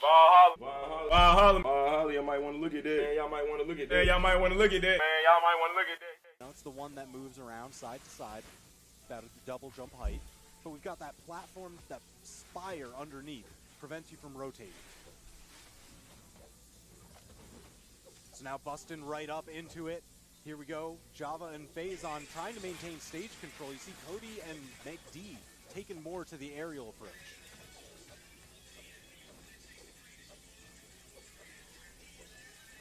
Valhalla. Valhalla. Valhalla. Valhalla. Y'all might want to look at that. Man, y'all might want to look at that. Man, y'all might want to look at that. Man, y'all might want to look at that. Now it's the one that moves around side to side, about a double jump height. But we've got that platform, that spire underneath, prevents you from rotating. So now busting right up into it. Here we go. Java and Phazon trying to maintain stage control. You see Cody and Meg D taking more to the aerial approach.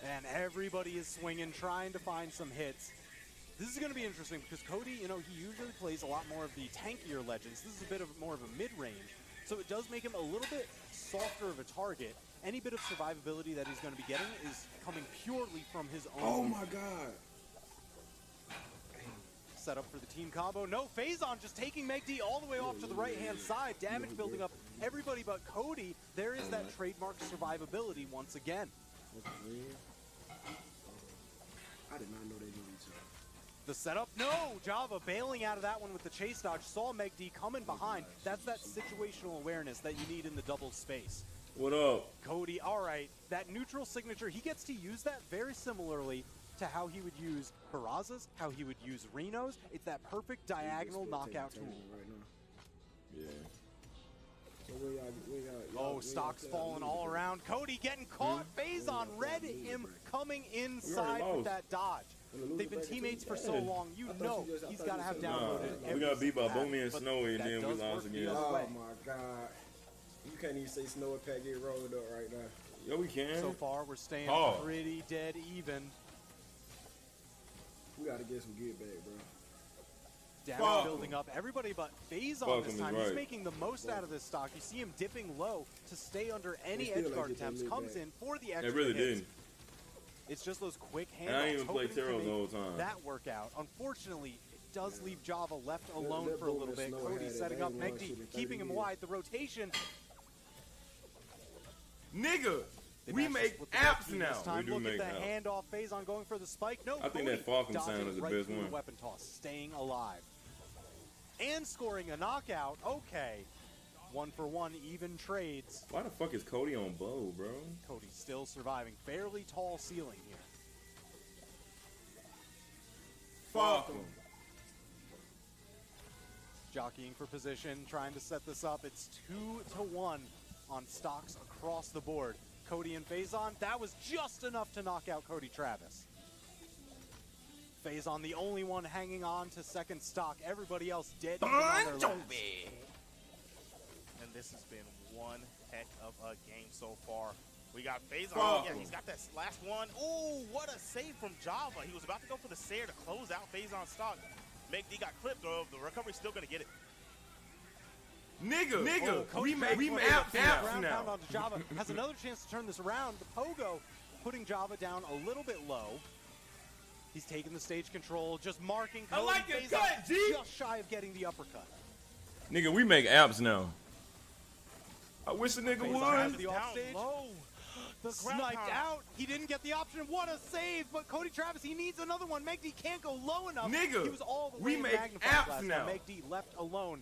And everybody is swinging, trying to find some hits. This is going to be interesting because Cody, you know, he usually plays a lot more of the tankier legends. This is a bit of more of a mid-range, so it does make him a little bit softer of a target. Any bit of survivability that he's going to be getting is coming purely from his own. Oh my god! Set up for the team combo. No, Phazon just taking Meg D all the way off to the right-hand side. Damage building up everybody but Cody. There is that trademark survivability once again. That's weird. I did not know they knew each other. The setup, no! Java bailing out of that one with the chase dodge. Saw Meg D coming behind. That's that situational awareness that you need in the double space. What up? Cody, all right, that neutral signature, he gets to use that very similarly to how he would use Barraza's, how he would use Reno's. It's that perfect diagonal Just gonna take knockout tool. Right. Yeah. So where y'all, where y'all, y'all- Oh, stocks falling all around. Cody getting caught. Hmm? Phazon read him coming inside with that dodge. They've been teammates for so long. You know you just- I he's got to have said- Nah, we got beat by single Boomy and pack, Snowy, and then we lost again. Oh my god. You can't even say Snow Pack get rolled up right now. Yo, we can. So far, we're staying Oh. pretty dead even. We gotta get some get back, bro. Damage Fuck. building up. Everybody but Phazon Fuck this him is time. He's making the most out of this stock. You see him dipping low to stay under any edge guard get that attempts. Comes back. in for the They extra really hits. didn't. It's just those quick handoffs. And I didn't even play hoping to Teros the whole time. That workout. Unfortunately, it does leave Java left Let- alone let for a little bit. Cody setting up ain't Meg D, shit in 30 keeping him wide. The rotation. Nigga, They we make with apps now. This time. We do Look make at the apps. handoff. Phazon going for the spike. No, I think Cody that Falcon dodging sound is the right best through one. weapon toss, staying alive. And scoring a knockout. Okay. One for one, even trades. Why the fuck is Cody on bow, bro? Cody still surviving. Fairly tall ceiling here. Fuck him. Jockeying for position, trying to set this up. It's two to one on stocks across the board. Cody and Phazon, that was just enough to knock out Cody Travis. Phazon, the only one hanging on to second stock. Everybody else dead. even on their lives. And this has been one heck of a game so far. We got Phazon. Fuck Yeah, he's got that last one. Ooh, what a save from Java. He was about to go for the Sayer to close out Phazon's stock. Meg D got clipped, though. The recovery's still going to get it. Nigga, nigga, Oh, we made Travis we with make a apps ground now. pound onto Java has another chance to turn this around. The Pogo putting Java down a little bit low. He's taking the stage control, just marking I like your Phazon cut, G. just shy of getting the uppercut. Nigga, we make apps now. I wish the nigga Phazon has would. the Down offstage. low. The ground Sniped out. He didn't get the option. What a save! But Cody Travis, he needs another one. Meg D can't go low enough. Nigga, he was all the we way in make magnified apps glass. now. Meg D left alone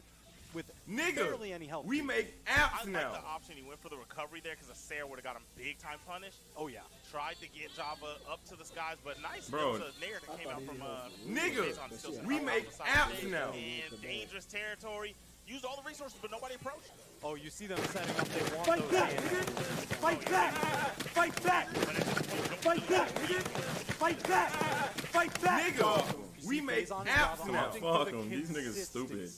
with barely any Nigga, help. we make I apps like the option. He went for the recovery there because the Sayer would have got him big time punished. oh yeah. Tried to get Java up to the skies, but nice Bro. to Nair that came out from uh, Nigga, we make off the side apps of the stage. now. In dangerous territory. Used all the resources, but nobody approached. Oh, you see them setting up. They want Fight those back, nigga! Fight back! Fight back! Fight back, nigga! Fight back! Fight back! Nigga, we make apps now. Fuck the 'em. These niggas stupid.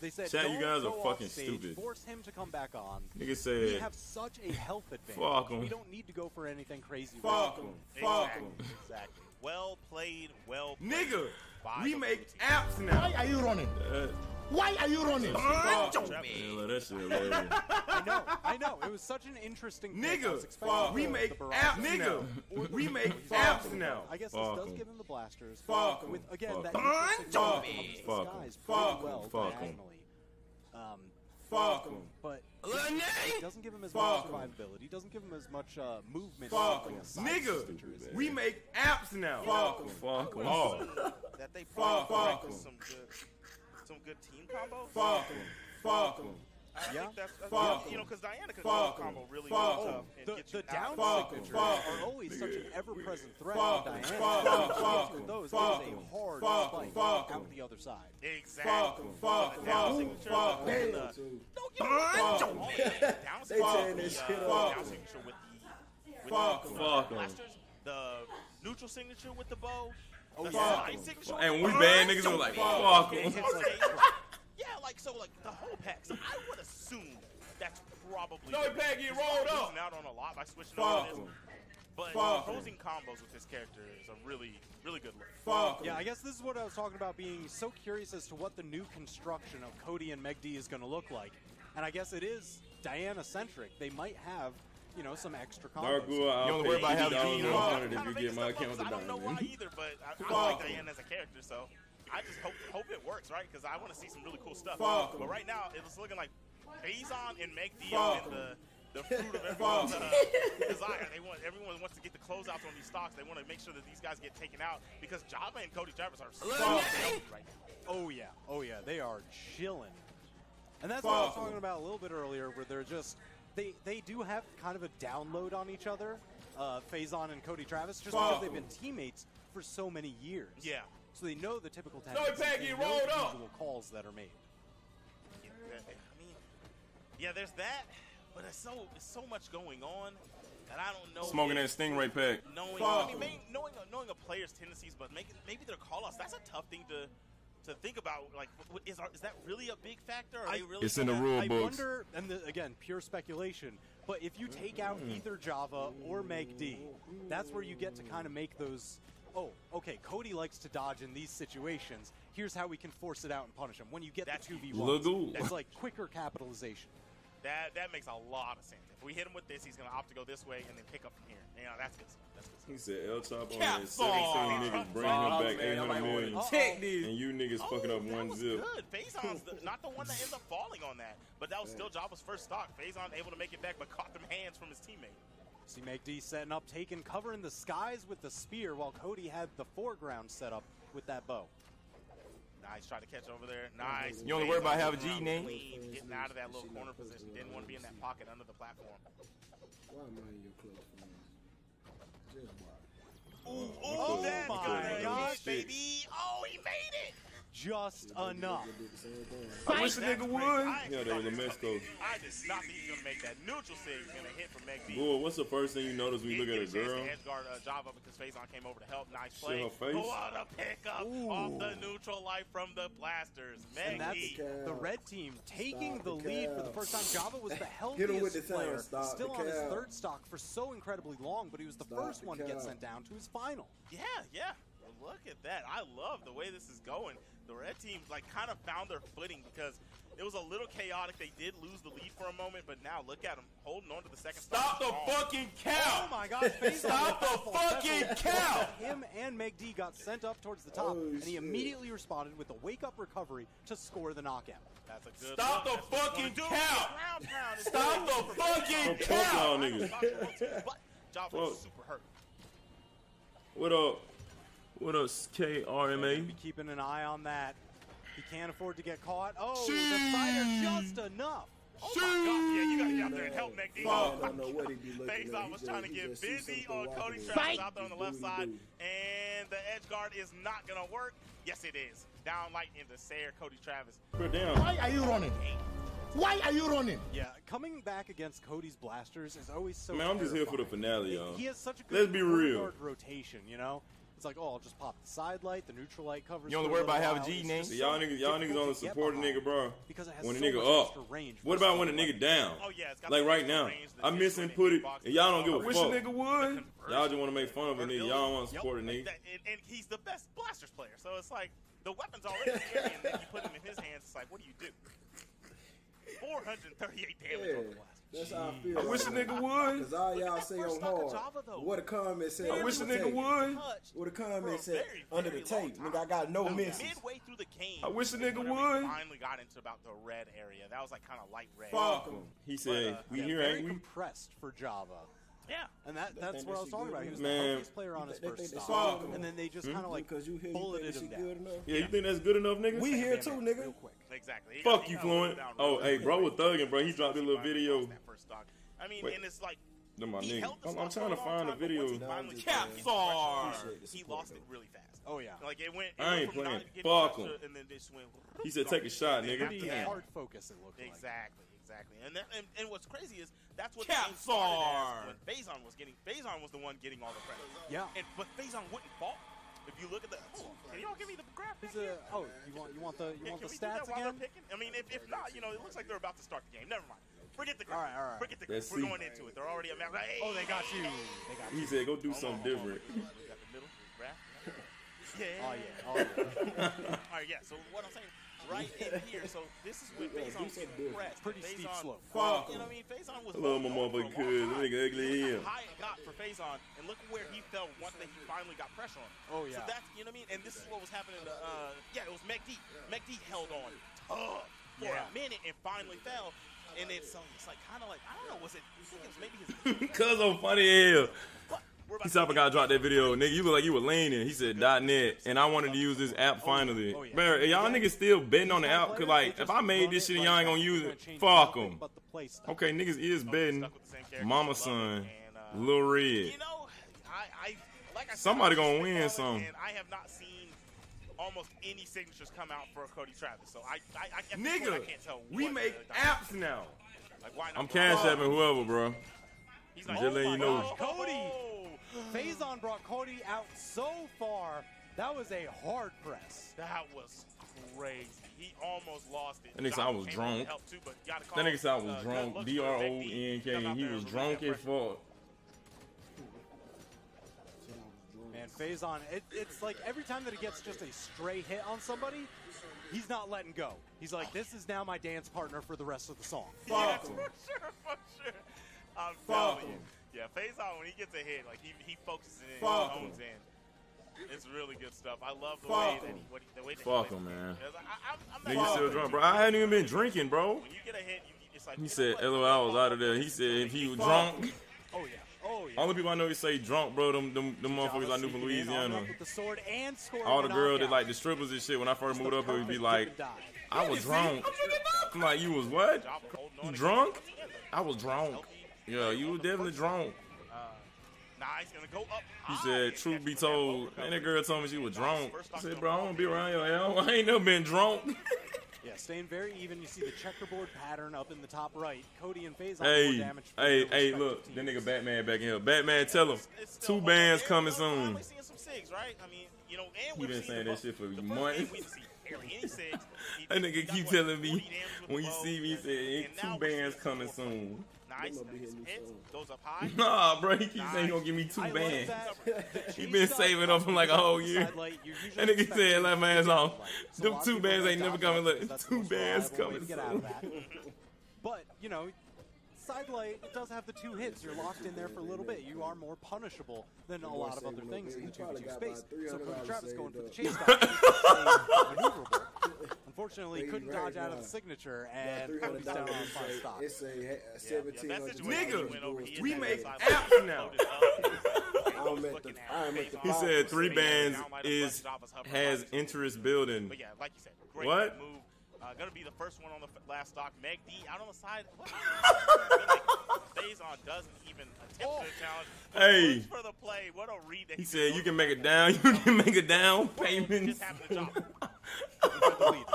Consistency. They said, Chat, you "Don't guys are fucking stage, stupid." Force him to come back on. Nigga said, We said, have such a health advantage. Fuck 'em. We don't need to go for anything crazy. fuck right him, fuck Exactly. him. Exactly. Well played, well played. Nigga, by we make blue team. apps Why are you running? Uh, Why are you running? fuck. Trevor. Yeah, like, that shit hilarious. I know, I know. It was such an interesting. pick. Nigga, fuck. we make the apps Barrage. now. Or We make Fuck apps now. I guess Fuck this does 'em. give him the blasters. Fuck 'em. With again Fuck that 'em. neutral signal Fuck comes 'em. to the Fuck 'em. skies Fuck pretty 'em. well Fuck 'em. diagonally. Um, Fuck him. but Lil' it doesn't give him as Fuck much 'em. survivability. Doesn't give him as much uh, movement. Fuck him. a Nigga, we make apps now. Fuck him. Fuck him. That they Fuck, him. fuck some good, some good team combos. Fuck him. Fuck him. I Yeah. think that's, that's Fuck you know, because Diana could Fuck go combo really, Fuck really tough and The, the down out. Fuck signatures fuck are always such an ever-present threat Fuck on Diana. fuck When fuck get those, fuck it is a hard fuck fight fuck out the other side. Exactly. Fuck, fuck, The down fuck, signature fuck. and the- Don't get me wrong. Down signature tearing with the, shit uh, up. down signature with the with Fuck, the fuck 'em. blasters, the neutral signature with the bow, Oh, yeah. And we the bad niggas were like, fuck yeah, 'em. yeah, Yeah, like so, like the whole pack. So I would assume that's probably No, the pack get rolled up. losing out on a lot by switching Fuck over this. 'em. But Fuck 'em. opposing combos with this character is a really, really good look. Fuck. Yeah, I guess this is what I was talking about, being so curious as to what the new construction of Cody and Meg D is going to look like. And I guess it is Diana-centric. They might have, you know, some extra Dark combos. Ghoul, You I'll only pay worry about having $50 Gene on on hundred if Kinda you making get my stuff up, account 'cause with I don't know why Diamond. either, but I, I Fuck like 'em. Diane as a character, so I just hope hope it works, right? Because I want to see some really cool stuff. Fuck 'em. but right now, it's looking like Phazon and Meg D and the the fruit of everyone's uh, desire. They want everyone wants to get the closeouts on these stocks. They want to make sure that these guys get taken out because Java and Cody Travis are so healthy right now. Oh yeah, oh yeah, they are chilling. And that's what I was talking about a little bit earlier, where they're just they they do have kind of a download on each other, uh, Phazon and Cody Travis, just Fuck because they've been teammates for so many years. Yeah. So they know the typical No, tendencies, Peggy, they know rolled the up. usual calls that are made. Yeah, I mean, yeah, there's that, but it's so it's so much going on that I don't know. Smoking that if- Stingray pack. knowing, I mean, 'em. may, knowing knowing a player's tendencies, but making maybe their call outs. That's a tough thing to to think about. Like, w- is is that really a big factor? Are they really? It's in the gonna- rule I books. wonder, and the, again, pure speculation, but if you take out mm. either Java or Meg D, that's where you get to kind of make those. Oh, okay. Cody likes to dodge in these situations. Here's how we can force it out and punish him. When you get That's- the two v Look one, good. that's like quicker capitalization. That that makes a lot of sense. If we hit him with this, he's gonna opt to go this way and then pick up from here. You know, that's good. stuff. That's good. stuff. He said El Chop on Cap that 17 niggas bring Oh, him back man, I 800 might million. wanna check this. And you niggas fucking oh, up that one was zip. good. Phazon's the, not the one that ends up falling on that, but that was still Java's first stock. Phazon able to make it back, but caught them hands from his teammate. See Meg D setting up, taking cover in the skies with the spear, while Cody had the foreground set up with that bow. Nice try to catch over there. Nice. You only worry about having G name? clean, Getting out of that little corner position. Didn't want to be in that pocket under the platform. Why am I in your close friends? Just why? Ooh, Oh, oh ooh, that's my Just enough. They did the same thing. I wish a That's nigga would. Yeah, actually they was a thought Mexico. I did not think he was gonna make that. Neutral sig is gonna hit from Meg Boy, what's the first thing you notice when you look at a Didn't get girl? chance to edge guard uh, Java because Phazon came over to help. Nice play. her face? What a pickup off the neutral life from the blasters. Meg And that's D. The red team taking the the lead for the first time. Java was the healthiest with the player, Stop still the on his third stock for so incredibly long, but he was the Stop first the one to get sent down to his final. Yeah, yeah. Look at that. I love the way this is going. The red team like kind of found their footing because it was a little chaotic. They did lose the lead for a moment, but now look at them holding on to the second. Stop spot. the Oh. fucking count! Oh my God! Phazon Stop the fucking special. count! Him and Meg D got sent up towards the top, Oh, and he immediately responded with a wake-up recovery to score the knockout. That's a good Stop look. the That's fucking you wanna do. count. Ground pound Stop the fucking Super count! hurt. y'all niggas. But Java Fuck. is super hurt. What up? What up, KRMA? Be keeping an eye on that. He can't afford to get caught. Oh, Shit. the cider just enough. Oh my god, yeah, you gotta get out there and help Meg D. I don't know what he be looking at. Phazon was trying to get busy on walking Cody. Travis out there on the left side, and the edge guard is not gonna work. Yes, it is. Down light into Sayer, Cody Travis. Down. Why are you running? Why are you running? Yeah, coming back against Cody's blasters is always so. Man, I'm just here for the finale, y'all. He has such a good Let's be real. rotation. You know, it's like, oh, I'll just pop the side light, the neutral light covers. You only for worry about having. G It's name? just See, y'all niggas, y'all niggas difficult only to support a nigga, bro. Because it has When a nigga much up. extra range What about when a something nigga down? Oh yeah, it's got Like right now, I miss different and put it, and y'all don't the give a wish fuck. nigga would. Y'all just want to make fun of a nigga. Y'all don't want to support a like nigga. and, and he's the best blasters player, so it's like the weapon's already scary, and then you put them in his hands. It's like, what do you do? 438 damage Yeah, on the blaster. That's how I feel. I wish a nigga would. Cause all y'all that say first on stock of hard. Java, though. What a comment said. I wish a the nigga would. What a for comment said under the tape. Nigga, I got no About misses. Midway through the game, I wish a nigga would. Finally got into about the red area. That was like kind of light red. Fuck him. He said, uh, we Yeah, here, ain't we? compressed for Java. Yeah. And that that's think what I that was she talking good about. He was enough? the Man. healthiest player on his They first think they stop. suck. And then they just Hmm? kind of like Because you here, you bulleted think him she down. good enough? Yeah, you think that's good enough, nigga? We here too, nigga. Real quick. Exactly. He Fuck got- you, he got Fluent. down Oh, real hey, quick. bro was thugging, bro. He dropped a little Finally video. lost that first stock. I mean, Wait. and it's like Them my he nigga. held the I'm, I'm stock trying to for long find a time, but video. once he finally Nah, got I'm in just pressure, Appreciate the He support, lost bro. it really fast. Oh yeah. Like it went. It I went ain't from not playing. getting Fuck pressure, 'em. And then just went. He said, "Take a shot, nigga." Pretty Yeah. hard focus. It looked like. Exactly, exactly. And, that, and and what's crazy is that's what Cap the game started as when Phazon was getting. Phazon was the one getting all the credit. Yeah. And but Phazon wouldn't fall. If you look at the, oh, can y'all give me the graph? He's back here? a, oh, you want you want the you Yeah, want can the we do that stats while again? picking? I mean, if, if not, you know, it looks like they're about to start the game. Never mind. Forget the graph. All right, all right. Forget the Let's. We're going into it. They're already. I'm like, hey. Oh, they got you. They got you. He said, "Go do Hold something hold different." Got the middle graph. Yeah. Oh yeah. Oh yeah. All right, yeah. So what I'm saying, right in here. So this is when Yeah, Phazon was something getting different. pressed. Pretty steep slope. Fuck You know what I mean? Phazon was. I love my well known for a motherfucking long kids. That nigga ugly Look as how hell. high it got for Phazon, and look where he fell once that he finally got pressure on. Oh, yeah. So that's you know what I mean. And this is what was happening. To, uh, yeah, it was Meg D. McD held on tough for Yeah. a minute and finally fell. And it's, um, it's like kind of like I don't know. Was it? I think it was maybe his. Cuz I'm funny as hell. What? We're about He to said I get gotta drop that video. Nigga, you look like you were leaning. He said .net, and I wanted to use this app finally. oh, yeah. Bro, y'all niggas still betting on the app? Cause like, if I made this shit and y'all ain't gonna use it, fuck them. But the play style. Okay, niggas is betting. stuck with the same character. Mama son, Lil Red. You know, I, I like I said, Somebody gonna win recall it, some. And I have not seen almost any signatures come out for Cody Travis. So I, I, I, this point, I Nigga, can't tell. we make apps now. Like, why not I'm cash apping whoever, bro. He's I'm not. just letting you know. gosh, Cody. Oh, Phazon brought Cody out so far. That was a hard press. that was crazy. He almost lost it. That nigga said I was came in to drunk. help too, but gotta That nigga said I was uh, drunk. looks D for R O Vic N D. K. Come out He was and drunk relieve as fuck. Man, Phazon, it, it's like every time that he gets just a stray hit on somebody, he's not letting go. He's like, this is now my dance partner for the rest of the song. Yeah, Fuck for him. sure, for sure. I'm Fuck telling you. him. Yeah, Phazon when he gets a hit, like he he focuses in, Fuck he hones in. It's really good stuff. I love the Fuck way him. that he, what the way that Fuck he him, man. game. 'Cause I, I'm, I'm Nigga not still drunk, bro. I hadn't even been drinking, bro. When you get a hit, you, it's like He you know said, what? LOL, I was out of there. He said if he was drunk. Oh yeah. Oh yeah. Only people I know he say drunk, bro. Them them, them motherfuckers I knew from Sneaking in, arming Louisiana. With the sword and scoring All the girls that like the strippers and shit. When I first Just moved up, it would be like, dip and dive. I was drunk. I'm like, you was what? Job of holding You drunk? I was drunk. Yeah, you was definitely drunk. Nah, he's gonna go up. He said, truth be told, over and that girl told me she was drunk. I said, bro, I don't be around your hell. I ain't never been drunk. Yeah, staying very even. You see the checkerboard pattern up in the top right. Cody and Phazon hey, more damage. for hey, their hey, look, teams. that nigga Batman back in here. Batman, tell him, It's still two holding bands there. coming We're soon. finally seeing some sigs, right? I mean, you know, and He we've been saying the that shit for the first months. game we didn't see any sigs. That nigga keep telling me when you see me, he and- said, two now bands coming some more soon. Nice, They might be and hitting some me hits, soon. goes up high. Nah, bro, he keep saying he gonna give me two I bands. He chase been saving up for like a whole year. side light, you're usually That nigga said, let my ass off. light. So a Them two bands ain't never dot coming. light Look, because that's the two bands reliable way coming get out of that. But you know, sidelight does have the two hits. You're locked in there for a little bit. You are more punishable than a lot of other things in the two probably v two space. So Cody Travis going for the chase up. back. is maneuverable. Unfortunately, He's couldn't right, dodge out of the signature, Got and Cody's down on the $300 five stop. It's a he- a seventeen that hundred. Nigga, went over, we that make side apps now. I'm at the- at I'm at the He said three bands down light up is left, Java's hovering has right to it. interest building. But yeah, like you said, great What? move. Uh, gonna be the first one on the f- last stock. Meg D out on the side. What? I feel like Phazon doesn't even attempt the challenge. Hey. for the play. What a read that He he said you can make it down. You can make it down. Just Payments. happened to drop. delete.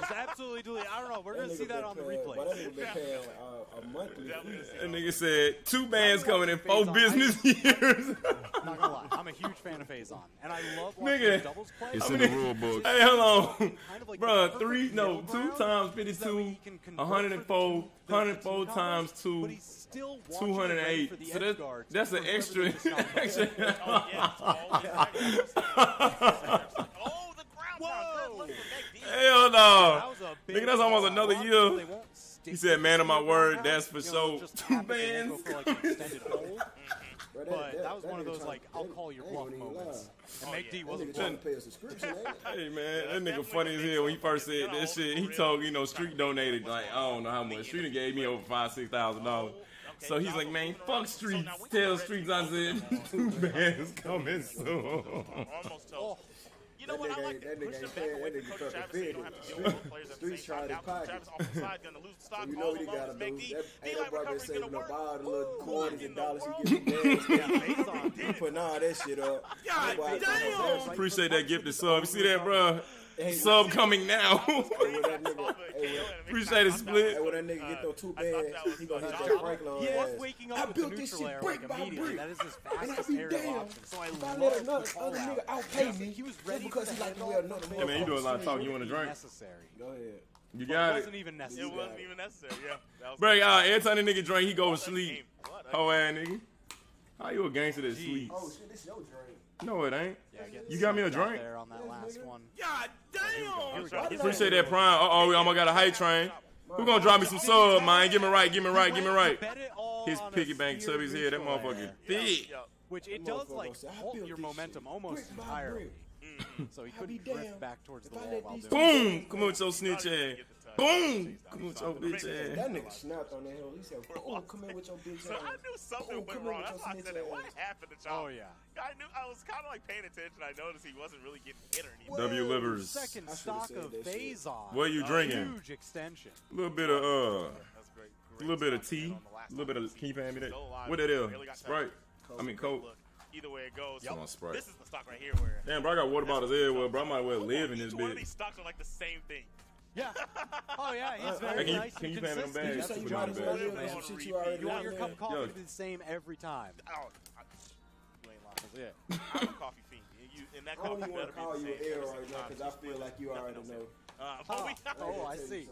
Just absolutely delete. I don't know. We're gonna see that on the replay. But that nigga been paying uh, a monthly fee. That nigga said two bands coming in four Phazon. business years. Not gonna lie, I'm a huge fan of Phazon, and I love watching Nigga. the doubles play. It's in the rule book. Hey, hold on. kind of like the three, no, two times is 52, he can convert for 104, the two- the 104 times two, but he's still watching and ready 208. So edge that, guards that's an extra. they just knock out. extra. Oh, yeah. it's always oh, the ground pound. Good look for Meg D. Hell That no. was a big Nigga, that's almost another A lot of year. people, they won't stick He said, man of my word, ground that's for You know, they'll sure. Two tap it, they won't bands. go for, like, an extended But that was one of those, like, I'll call your that bluff moments. lie. And Oh, Meg yeah. D wasn't nigga trying to pay a subscription. Hey man, that nigga funny as hell when he first said that shit. He real. told you know Street donated like I don't know how much. Street gave me over five six thousand dollars. So he's like, man, fuck around. So streets. Tell got streets I said two bands coming soon. Almost told. You know That what? I like that push nigga them ain't back away that from nigga Cody fucking Travis so you don't have to deal with both players at the same time. Now his Cody pocket. Travis off the side, gonna lose the stock. So you know All he alone gotta is D. That, D ain't that brother recovery's saving gonna up work. all the little Ooh, quarters what in and the dollars world? he getting bands. Phazon He putting all that shit up. God That's why I damn. think I'm best. Appreciate that gift gifted sub. You see that, bro? Hey, Sub coming now. Hey, when that nigga, hey, when- Appreciate it, split. hey, when that nigga get those two I thought bands, he gonna hit that Franklin on He his ass. waking I up with the built this shit brick by brick. That is his And I fastest be aerial damned option. So I if I let another other nigga outpay me He was just ready because he the like the handoff way another before Hey, man, you do a lot of swing. talking. You want a drink? Necessary. Go ahead. You It got it. wasn't even necessary. It wasn't even necessary. Yeah. That was Bro, uh, every time the nigga drink, he go to sleep. game. What Ho ass nigga. How you a gangster that Jeez. sleep? Oh shit, this your drink. No, it ain't. Yeah, getting You got me a drink? There on that last one. God Here we. Appreciate that prime. Uh oh, we almost got a high train. Who gonna drop me some sub, man? Give me right, give me right, give me right. Bet it all His piggy bank spear tubby's here. That motherfucker air, thick. Yo, Which it does like halt your momentum shit almost brick entirely. So he couldn't be drift back towards the wall while doing Boom! Come on with your snitch ass. Boom! Come with your bitch ass. That nigga snapped on that hill. He said, "Oh, come here with your bitch So I ass." knew something Oh, went come wrong. That's with why I your said that. What snitch ass. happened to Oh yeah. I knew I was kind of like paying attention. I noticed he wasn't really getting hit or anything. W livers. Second stock of that shit. Phazon. What you drinking? Huge extension. A little bit of uh, a little bit of tea, a little bit of. Can you hand me that? What that is? Sprite. I mean Coke. Either way it goes. Come on, Sprite. This is the stock right here where. Damn, bro, I got water bottles everywhere, bro. I might well live in Each this one of these stocks are like the same thing. Yeah. Oh yeah, he's very can you- nice can and you pay me them consistent. You That's say you Put might as well on live bag. on some shit you already You want your cup of coffee Yo. to be the same every time. Oh, I, you ain't lying. That's it. I'm a coffee fiend. And, you, and that I don't coffee even want to call be you the an same air every right now time. because I feel like you already Nothing know. Uh, Oh, we, oh, I see.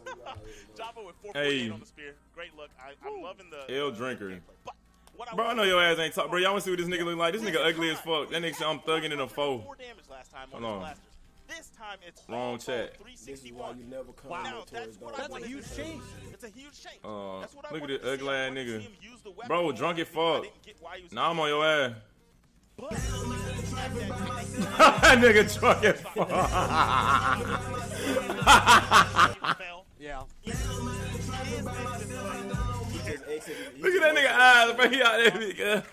Java with 448 Hey. on the spear. Great look. I, I'm loving the L drinker. But what I Bro, I know your ass ain't talk, bro. Y'all wanna see what this nigga look like? This nigga ugly as fuck. That nigga say I'm thugging in a foe. Four damage last time Hold on on. his blasters. This time it's Wrong chat. phone, This is why you never come Wow. Now, that's what That's a huge change. It's a huge change. Uh, That's what I look at this ugly ass nigga. see him use the weapon Bro, drunk as fuck. didn't get why he was Nah, I'm on your ass. That nigga drunk as fuck. Yeah. Look at that nigga eyes, bro. He out there, nigga.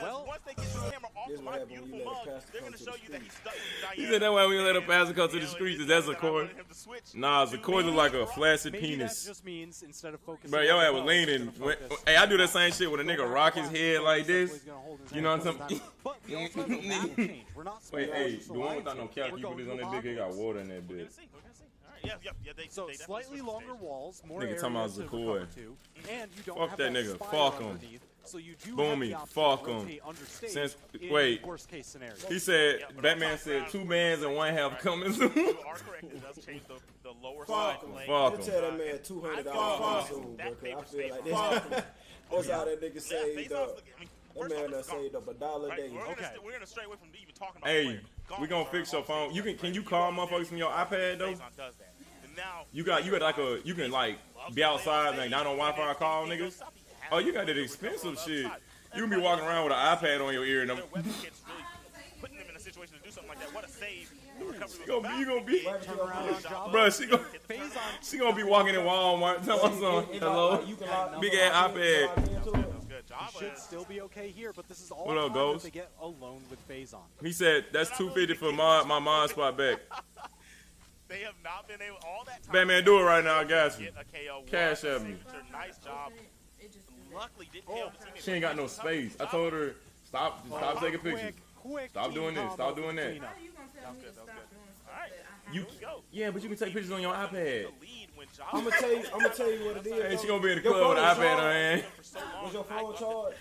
Doesn't matter because Well- once they get the camera off of my happen when you beautiful mug, they're gonna show you that he's stuck with Diane. He said that way we let a pastor come to the know, streets. it's Is that's a just that I cord? wanted him to switch. Nah, the cord look like a flaccid Maybe penis. that just means instead of focusing. Bro, on your the was leaning. he's gonna When- focus Hey, I do that same shit when a nigga rock his head like this. he's gonna hold his You know what I'm saying? that. But we also have a map change. We're not Wait, hey, the one without no here. cap, We're you put going this on to that bitch, it got water in that We're bitch. see. We're gonna see. All right. Yeah, yeah, yeah. They, So they slightly longer stage. walls, more Nigga areas talking about to Zakoi. recover to, and you don't Fuck have that that nigga. spire Fuck 'em. Underneath, So you do Boom have me. the option Fuck to 'em. rotate understage Since- wait. worst case scenario. He said, Yeah, Batman said two bands and one half coming soon. You are correct. It does change the, the lower side Fuck lane. Fuck You him. tell that man two hundred dollars soon, bro. 'cause I feel like this. That's how that nigga Yeah, saved Phazon's up. looking- I mean, That man it's done saved up a dollar a Right? day. We're gonna, Okay. st- we're gonna stray away from even talking about the Hey, we gonna fix your phone. You can can you call motherfuckers from your iPad though? Faison does that. And now You got you got like a you can like be outside like not on Wi-Fi call niggas. Oh, you got that expensive shit. You can be walking around with an iPad on your ear and Their them. weapon kits really putting them in a situation to do something like that. What a save! The recovery was You gonna be- about you gonna be- to Turn around on Java. Bruh, she gonna hit the turn. Phazon she gonna be walking in Walmart. Tell us on It- it hello. like- you can lock- Big ass iPad. lock into it. That's good. Java should still be okay here, but this is all What up, Ghost? they get alone with Phazon. He said that's two fifty for my my mod spot back. They have not been able all that time. Batman, do it right now. I got you. Get a KO. Cash at me. Nice job. Luckily, didn't help oh. the teammate. She ain't got no space. I told her stop stop taking pictures. Quick, quick. Stop doing this. Stop doing that. cleanup. How you gonna tell me to stop doing Alright. that I have You? Go. yeah, but you can take pictures on your iPad. The lead when Java I'm gonna tell you. I'm gonna tell you what it is. Hey, though. she gonna be in the Your club with an iPad in her hand. for so long. Was your I phone thought charged?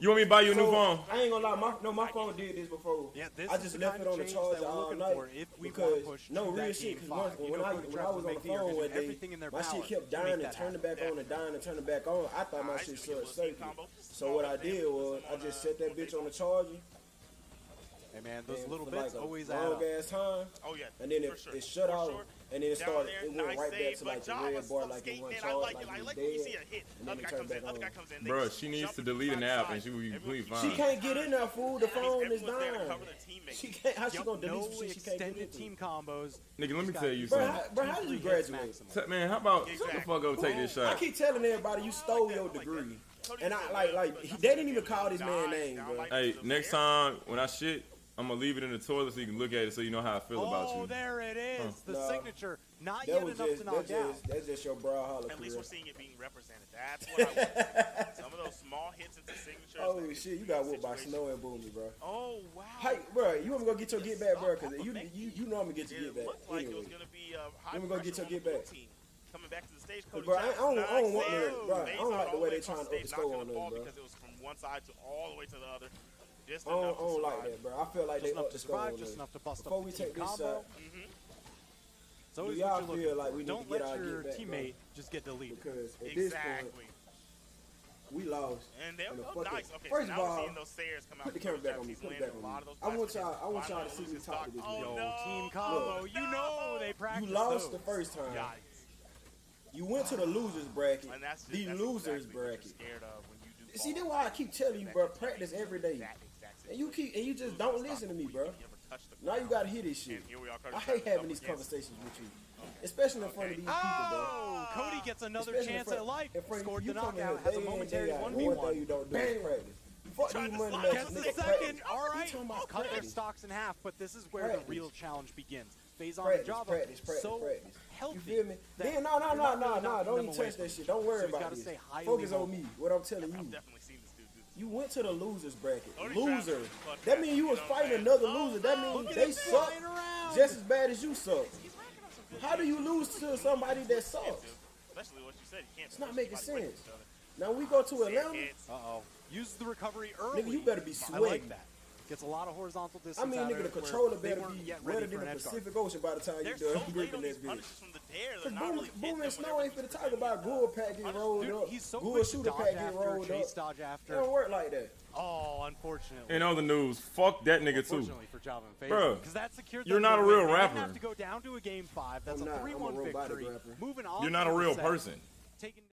You want me to buy you a new phone? I ain't gonna lie, my no, my phone did this before. Yeah, this I just left it on the charger that we're all night for if we because push no real shit. Because five. when, You when know, I Cody when I was on the Big D are phone gonna one day, everything in their my shit kept dying and turning back on and dying and turning back on. I thought my shit We get a short circuit. So what I did was I just uh, set that bitch on the charger. Hey man, those little for bits like a always add long up. ass time, Oh yeah. and then for it, sure. shut For off. Sure. And then it started, there, it went nice right back to like the Java red bar, like the skating one in. I charge, like like it. Was like when see a hit. and then Other they guy in. back on. comes in. Bruh, she needs to delete from an app and she will be Everyone completely keeps She can't get in there, fool. The phone is down. there to dying. cover the teammate. She can't. How she gonna delete no some shit she can't get extended into? team combos. Nigga, let me tell you something. how, bro, how did you two, three hits graduate? Man, how about shut the fuck up, take this shot. I keep telling everybody you stole your degree, and I like like they didn't even call this man name, bro. Hey, next time when I shit, I'm gonna leave it in the toilet so you can look at it so you know how I feel about you. Oh, you. there it is. The No. signature. Not yet enough just to that knock out. just that's just your bra holler At least we're seeing it being represented. That's what I want. Some of those small hits into signatures. Oh that shit, you got be whooped by. Snow and Boomy, bro. Oh wow. Hey, bro, you want me to go get your get back, bro? Cause you you you know I'm gonna get your It get back looked like it anyway. was gonna be uh, high Let me go get your on get the blue back. team. Coming back to the stage, Cody bro, I, I don't, I don't want save. that, bro. I don't like the way they across trying to stage, overscore knocking on the ball us, bro. Because it was from one side to all the way to the other. Just I don't, enough I don't oh, like that, bro. I feel like Just they enough up to score survive, just enough to bust Before up we take team this combo. Mm-hmm. shot, It's always Do y'all what feel like for. we need Don't to get let our your get back, bro? teammate just get deleted. because at this Exactly. point we lost. And they're And the oh, nice. Okay, First so of all, seeing those Sayers come out. put the from camera those back jabs. on me, put it landing back on me. I want y'all- I want y'all to see me loses talk to this Oh, man. Yo, no. team combo. You know they You lost those. the first time. Yikes. You went to the losers bracket. And that's just, The that's losers exactly what you're bracket. scared of when you do See, ball. that's why I keep telling you, bro. Practice every day. That exact And you keep and you just don't listen to me, bro. You ever touch the Now you gotta hear this shit. Here we are, I hate having these conversations with you, especially in front of these people, bro. Oh, Cody ah. gets another Especially chance front- at life. in front of Scored you the knockout. Has a momentary one One v one. you don't do it. Practice. You fuck these to money slide. matches, Just Just nigga. second. Practice. All You right. talking about Cut their stocks in half, but this is where Practice. the real challenge begins. Phazon Practice, Java. practice, practice, so practice. healthy. You feel me? that Then no, no, you're no, not no, no. Don't even away touch that shit. Don't worry So about gotta this. Focus on me. What I'm telling you. You went to the losers bracket. Cody Loser. That means you was you know what I'm fighting saying? another Oh, loser. That no. means they suck just as bad as you suck. He's racking up some good How do you lose to somebody that sucks? Especially what you said. You can't It's not making sense. Now we go to Save Atlanta. Uh oh. Use the recovery early. Nigga, you better be I like that. Gets a lot of horizontal distance. I mean, out of nigga, the it where controller better be yet wetter ready than the an edge guard. Pacific Ocean by the time They're you uh, so done late on gripping that bitch. punishes from the dare. They're Cause Boom, really Boom and Snow ain't you finna talk about hit. Ghoul Pack getting rolled Dude, up. he's so Ghoul Shooter Pack getting rolled chase up. dodge It don't work like that. Oh, unfortunately. In other news, fuck that nigga too. Unfortunately for Java and Faze. Bruh, Because that secured you're not a real win. They didn't rapper. have to go down to a game five. That's a not. I'm a 3-1 victory. Moving on. You're not a real person. Taking